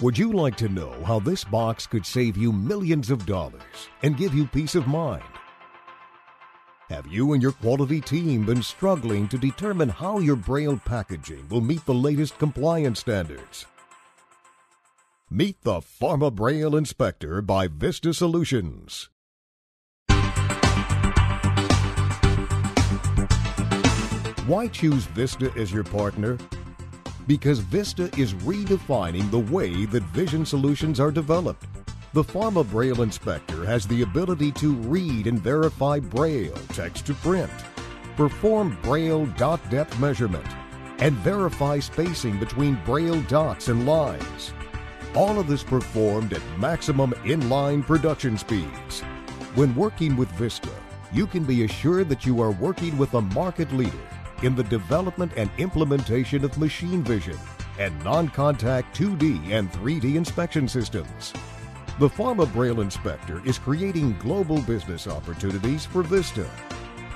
Would you like to know how this box could save you millions of dollars and give you peace of mind? Have you and your quality team been struggling to determine how your Braille packaging will meet the latest compliance standards? Meet the Pharma Braille Inspector by Vista Solutions. Why choose Vista as your partner? Because Vista is redefining the way that vision solutions are developed. The Pharma Braille Inspector has the ability to read and verify Braille text to print, perform Braille dot depth measurement, and verify spacing between Braille dots and lines. All of this performed at maximum inline production speeds. When working with Vista, you can be assured that you are working with a market leader in the development and implementation of machine vision and non-contact 2D and 3D inspection systems. The Pharma Braille Inspector is creating global business opportunities for Vista.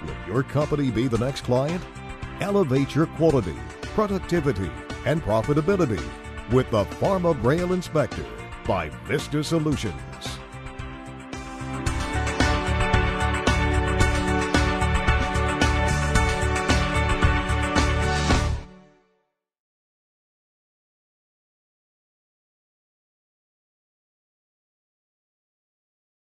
Will your company be the next client? Elevate your quality, productivity, and profitability with the Pharma Braille Inspector by Vista Solutions.